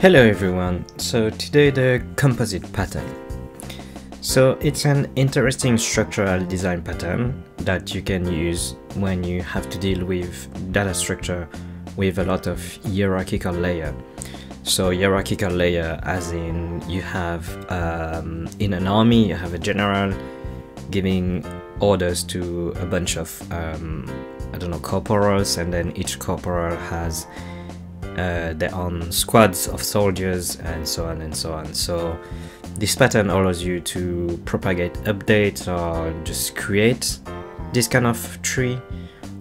Hello everyone, so today the composite pattern. So it's an interesting structural design pattern that you can use when you have to deal with data structure with a lot of hierarchical layer. So hierarchical layer as in you have um, in an army you have a general giving orders to a bunch of um, I don't know corporals and then each corporal has uh, their own squads of soldiers and so on and so on. So this pattern allows you to propagate updates or just create this kind of tree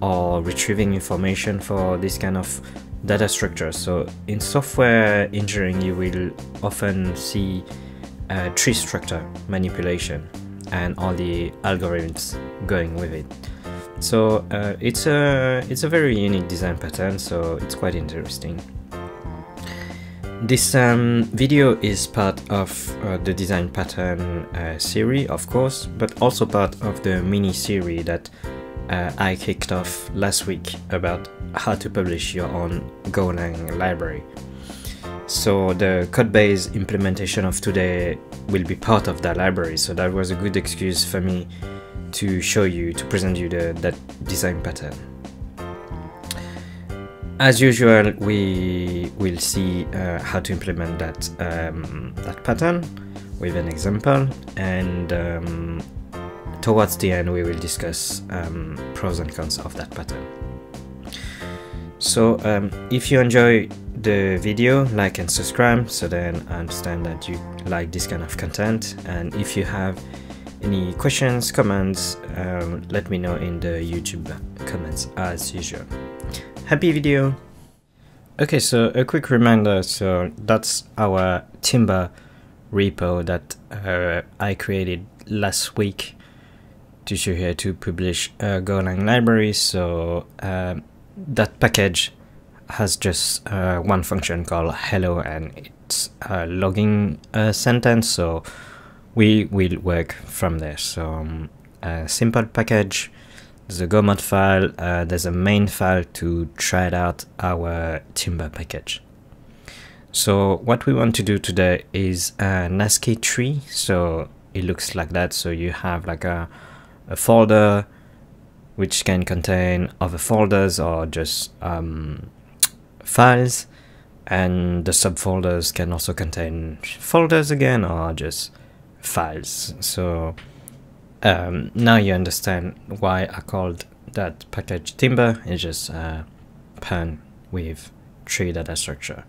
or retrieving information for this kind of data structure. So in software engineering, you will often see uh, tree structure manipulation and all the algorithms going with it. So uh, it's a it's a very unique design pattern, so it's quite interesting. This um, video is part of uh, the design pattern uh, series, of course, but also part of the mini series that uh, I kicked off last week about how to publish your own Golang library. So the code-based implementation of today will be part of that library, so that was a good excuse for me to show you, to present you the, that design pattern. As usual, we will see uh, how to implement that, um, that pattern with an example and um, towards the end we will discuss um, pros and cons of that pattern. So um, if you enjoy the video, like and subscribe so then I understand that you like this kind of content and if you have any questions, comments, um, let me know in the YouTube comments as usual. Happy video! Okay, so a quick reminder, so that's our Timber repo that uh, I created last week to show here to publish a Golang library. So um, that package has just uh, one function called hello and it's a logging a sentence. So we will work from there. So um, a simple package, there's a go file, uh, there's a main file to try out our Timber package. So what we want to do today is a nested tree. So it looks like that. So you have like a, a folder which can contain other folders or just um, files and the subfolders can also contain folders again or just files. So um, now you understand why I called that package Timber. It's just a pan with tree data structure.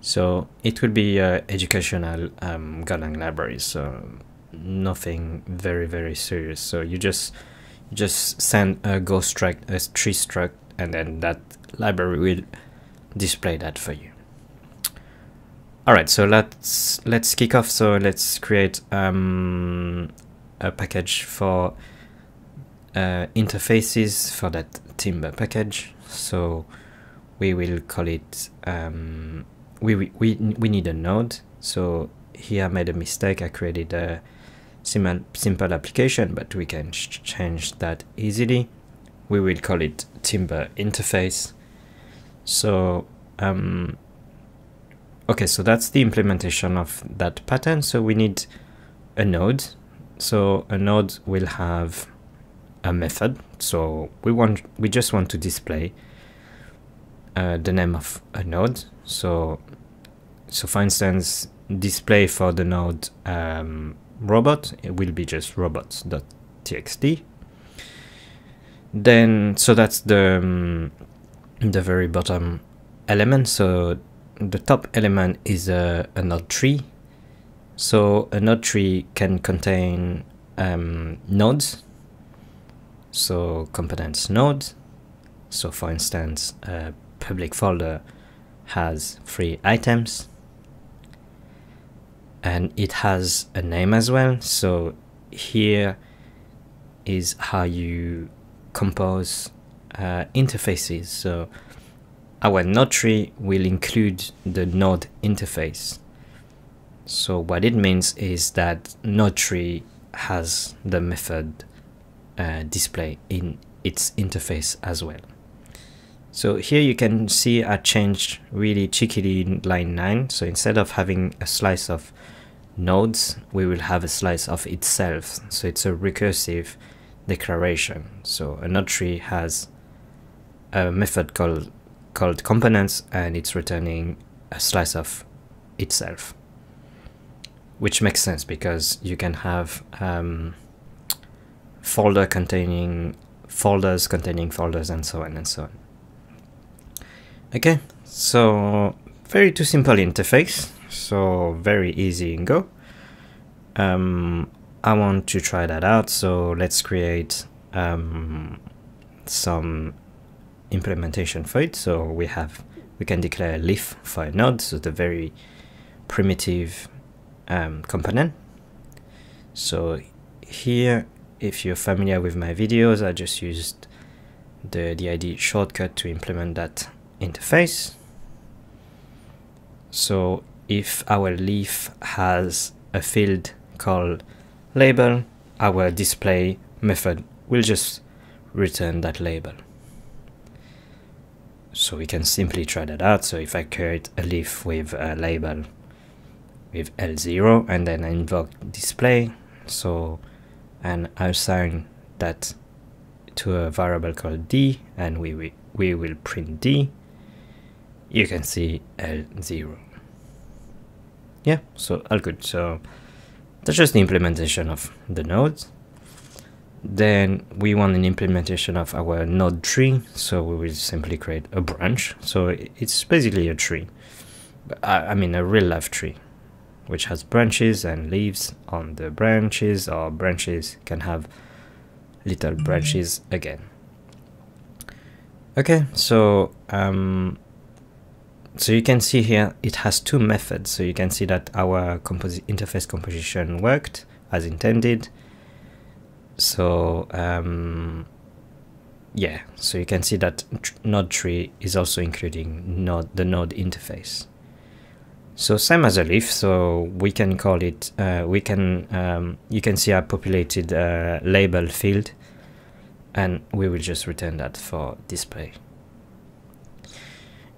So it will be uh, educational um, Golang library. So nothing very very serious. So you just just send a Go struct, a tree struct, and then that library will display that for you. All right, so let's let's kick off. So let's create um, a package for uh, interfaces for that Timber package. So we will call it. Um, we, we we need a node. So here I made a mistake. I created a simple simple application, but we can change that easily. We will call it Timber interface. So um, okay, so that's the implementation of that pattern. So we need a node. So a node will have a method. So we want we just want to display uh, the name of a node. So so for instance, display for the node um, robot it will be just robots.txt. Then so that's the um, the very bottom element. So the top element is a, a node tree. So a node tree can contain um, nodes. So components nodes. So for instance, a public folder has three items and it has a name as well. So here is how you compose uh, interfaces. So our node tree will include the node interface. So what it means is that node tree has the method uh, display in its interface as well. So here you can see I changed really cheekily in line 9. So instead of having a slice of nodes, we will have a slice of itself. So it's a recursive declaration. So a node tree has a method called called components and it's returning a slice of itself. Which makes sense because you can have um, folder containing folders containing folders and so on and so on. Okay so very too simple interface so very easy in go. Um, I want to try that out so let's create um, some implementation for it. So we have we can declare leaf for a node, so the very primitive um, component. So here, if you're familiar with my videos, I just used the, the ID shortcut to implement that interface. So if our leaf has a field called label, our display method will just return that label so we can simply try that out. So if I create a leaf with a label with L0 and then I invoke display so and assign that to a variable called D and we, we, we will print D. You can see L0 yeah so all good. So that's just the implementation of the nodes then we want an implementation of our node tree so we will simply create a branch. So it's basically a tree. I mean a real life tree which has branches and leaves on the branches or branches can have little branches again. Okay so um, so you can see here it has two methods. So you can see that our interface composition worked as intended so um, yeah so you can see that node tree is also including node the node interface. So same as a leaf so we can call it uh, we can um, you can see our populated uh, label field and we will just return that for display.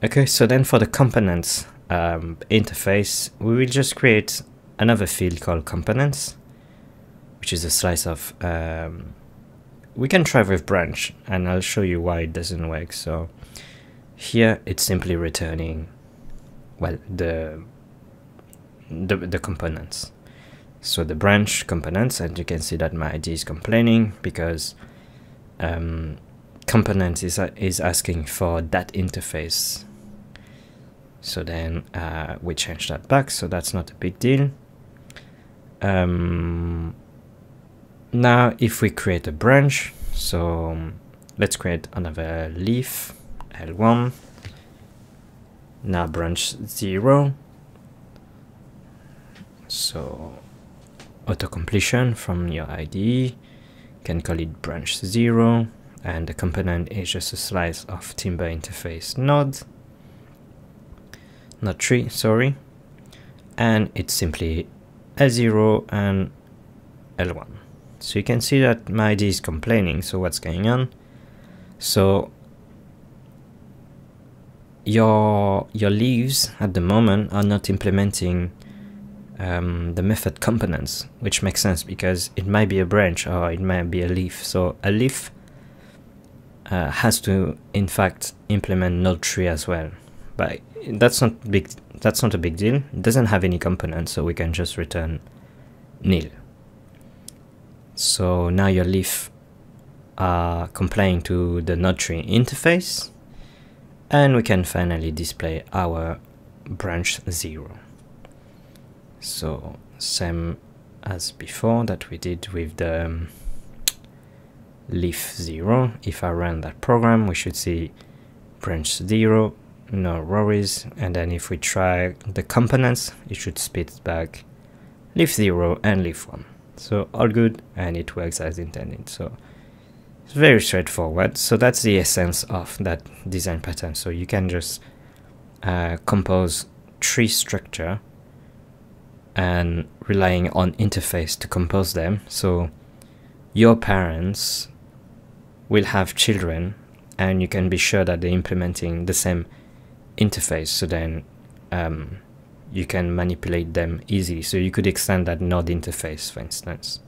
Okay so then for the components um, interface we will just create another field called components which is a slice of um, we can try with branch and I'll show you why it doesn't work. So here it's simply returning well the the, the components. So the branch components and you can see that my ID is complaining because um, component is, is asking for that interface. So then uh, we change that back so that's not a big deal. Um, now if we create a branch so um, let's create another leaf L1 now branch 0 so auto completion from your IDE can call it branch 0 and the component is just a slice of timber interface node. Not tree sorry. And it's simply L0 and L1 so you can see that my ID is complaining. So what's going on? So your your leaves at the moment are not implementing um, the method components, which makes sense because it might be a branch or it might be a leaf. So a leaf uh, has to, in fact, implement node tree as well. But that's not big. That's not a big deal. It doesn't have any components, so we can just return nil. So now your leaf are complying to the tree interface and we can finally display our branch 0. So same as before that we did with the um, leaf 0. If I run that program we should see branch 0, no worries and then if we try the components it should spit back leaf 0 and leaf 1 so all good and it works as intended. So it's very straightforward. So that's the essence of that design pattern. So you can just uh, compose tree structure and relying on interface to compose them. So your parents will have children and you can be sure that they're implementing the same interface. So then um, you can manipulate them easily. So you could extend that node interface for instance.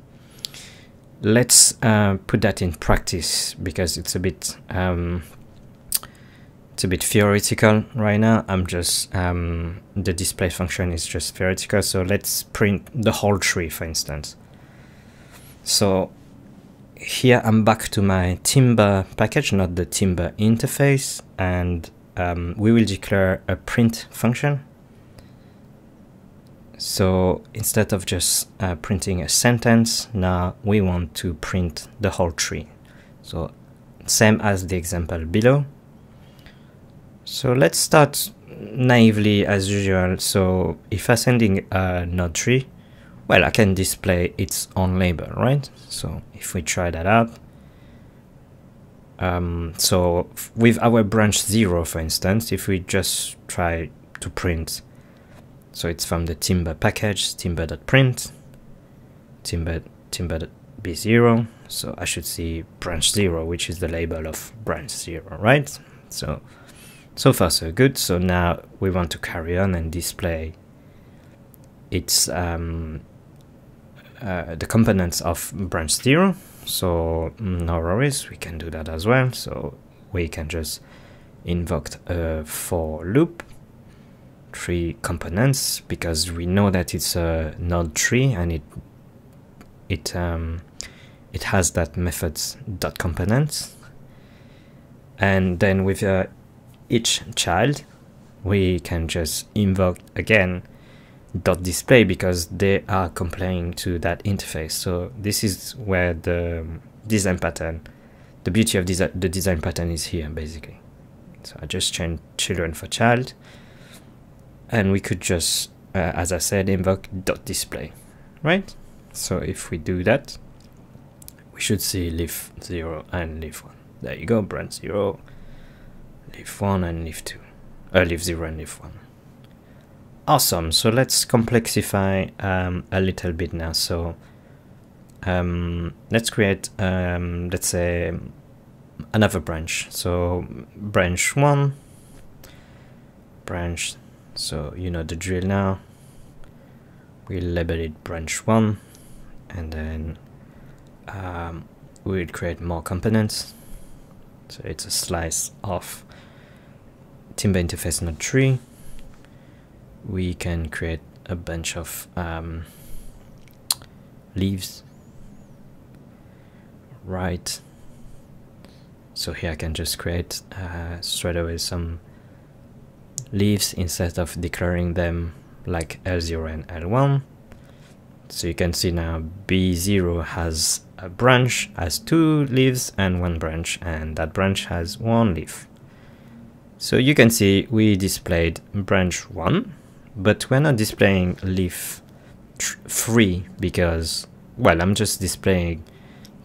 Let's uh, put that in practice because it's a bit um, it's a bit theoretical right now. I'm just um, the display function is just theoretical. So let's print the whole tree for instance. So here I'm back to my Timber package not the Timber interface. And um, we will declare a print function so instead of just uh, printing a sentence, now we want to print the whole tree. So same as the example below. So let's start naively as usual. So if I'm sending a node tree, well, I can display its own label, right? So if we try that out, um, so with our branch zero, for instance, if we just try to print so it's from the timber package, timber.print, timber, timber.b0. So I should see branch 0, which is the label of branch 0, right? So, so far so good. So now we want to carry on and display its um, uh, the components of branch 0. So no worries, we can do that as well. So we can just invoke a for loop tree components because we know that it's a node tree and it it um, it has that methods dot components. And then with uh, each child we can just invoke again dot display because they are complying to that interface. So this is where the design pattern the beauty of desi the design pattern is here basically. So I just change children for child and we could just uh, as I said invoke dot display. Right. So if we do that we should see leaf 0 and leaf 1 there you go branch 0 leaf 1 and leaf 2 uh, leaf 0 and leaf 1 awesome. So let's complexify um, a little bit now. So um, let's create um, let's say another branch. So branch 1 branch so you know the drill now. We'll label it branch 1 and then um, we'll create more components. So it's a slice of timber interface node tree we can create a bunch of um, leaves. Right. So here I can just create uh, straight away some leaves instead of declaring them like L0 and L1. So you can see now B0 has a branch, has two leaves and one branch, and that branch has one leaf. So you can see we displayed branch 1, but we're not displaying leaf 3 because, well, I'm just displaying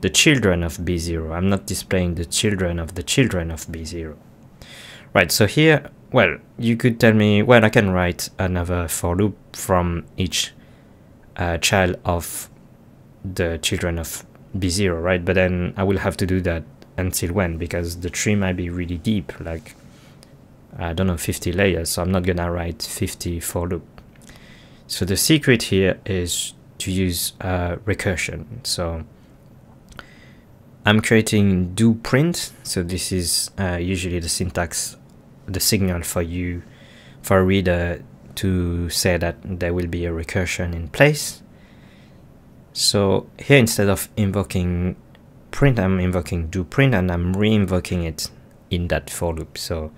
the children of B0. I'm not displaying the children of the children of B0. Right, so here well, you could tell me, well, I can write another for loop from each uh, child of the children of B0, right? But then I will have to do that until when? Because the tree might be really deep, like, I don't know, 50 layers, so I'm not gonna write 50 for loop. So the secret here is to use uh, recursion. So I'm creating do print, so this is uh, usually the syntax the signal for you for a reader to say that there will be a recursion in place. So here instead of invoking print, I'm invoking do print and I'm re-invoking it in that for loop. So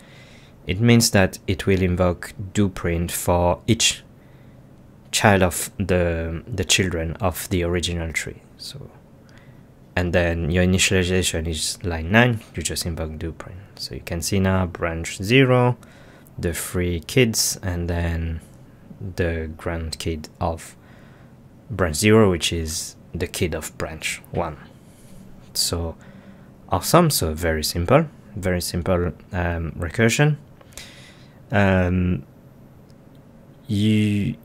it means that it will invoke do print for each child of the the children of the original tree. So and then your initialization is line 9, you just invoke do print. So you can see now branch 0, the three kids, and then the grandkid of branch 0, which is the kid of branch 1. So awesome, so very simple, very simple um, recursion. Um, you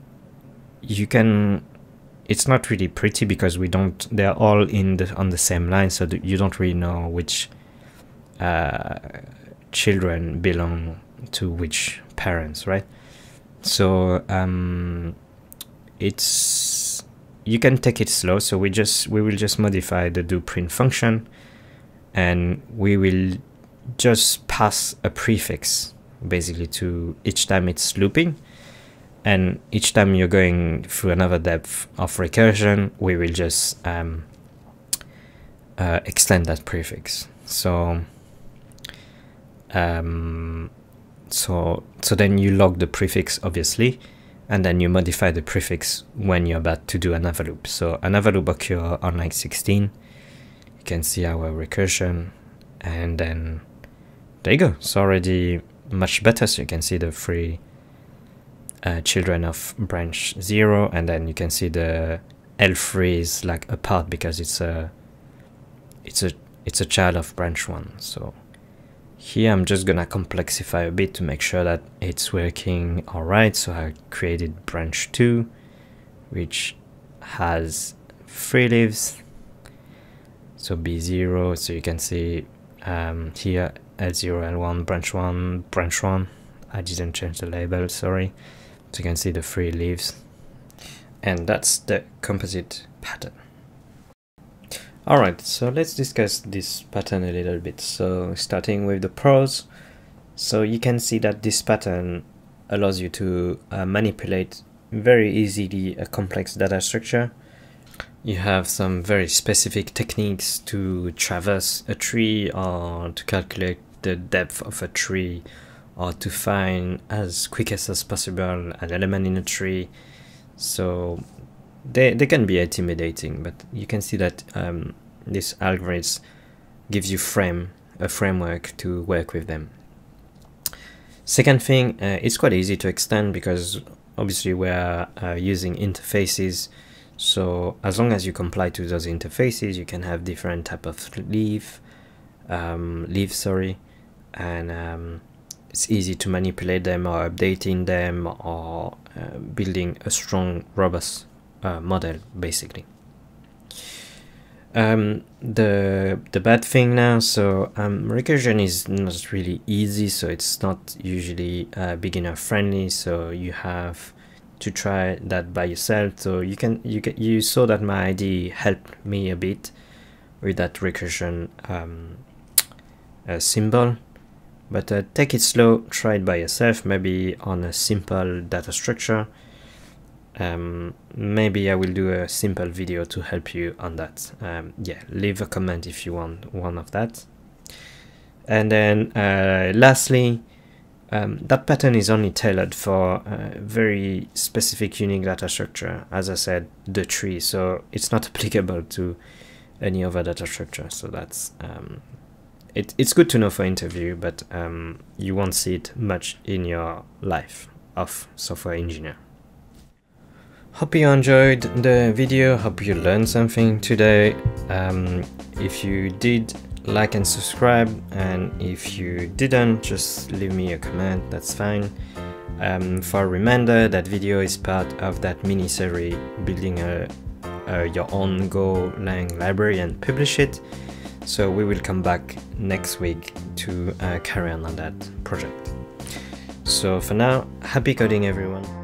you can it's not really pretty because we don't they're all in the on the same line so you don't really know which uh, children belong to which parents, right? So um, it's you can take it slow. So we just we will just modify the do print function, and we will just pass a prefix basically to each time it's looping and each time you're going through another depth of recursion we will just um, uh, extend that prefix. So um, so so then you log the prefix obviously and then you modify the prefix when you're about to do another loop. So another loop occur on line 16 you can see our recursion and then there you go. It's already much better so you can see the three uh, children of branch 0 and then you can see the L3 is like apart because it's a it's a it's a child of branch 1 so here I'm just gonna complexify a bit to make sure that it's working alright so I created branch 2 which has three leaves. So B0 so you can see um, here L0 L1 branch 1 branch 1 I didn't change the label sorry so you can see the three leaves. And that's the composite pattern. Alright so let's discuss this pattern a little bit. So starting with the pros so you can see that this pattern allows you to uh, manipulate very easily a complex data structure. You have some very specific techniques to traverse a tree or to calculate the depth of a tree or to find as quickest as possible an element in a tree. So they, they can be intimidating, but you can see that um, this algorithm gives you frame a framework to work with them. Second thing, uh, it's quite easy to extend because obviously we're uh, using interfaces. So as long as you comply to those interfaces, you can have different type of leaf, um, leaf, sorry, and um, it's easy to manipulate them or updating them or uh, building a strong robust uh, model basically. Um, the the bad thing now so um, recursion is not really easy so it's not usually uh, beginner friendly so you have to try that by yourself. So you can you can you saw that my ID helped me a bit with that recursion um, uh, symbol but uh, take it slow try it by yourself maybe on a simple data structure. Um, maybe I will do a simple video to help you on that. Um, yeah leave a comment if you want one of that. And then uh, lastly um, that pattern is only tailored for a very specific unique data structure as I said the tree. So it's not applicable to any other data structure. So that's um, it, it's good to know for interview, but um, you won't see it much in your life of software engineer. Hope you enjoyed the video, hope you learned something today. Um, if you did, like and subscribe, and if you didn't, just leave me a comment, that's fine. Um, for a reminder, that video is part of that mini-series building a, a, your own Golang library and publish it. So we will come back next week to uh, carry on on that project. So for now, happy coding everyone.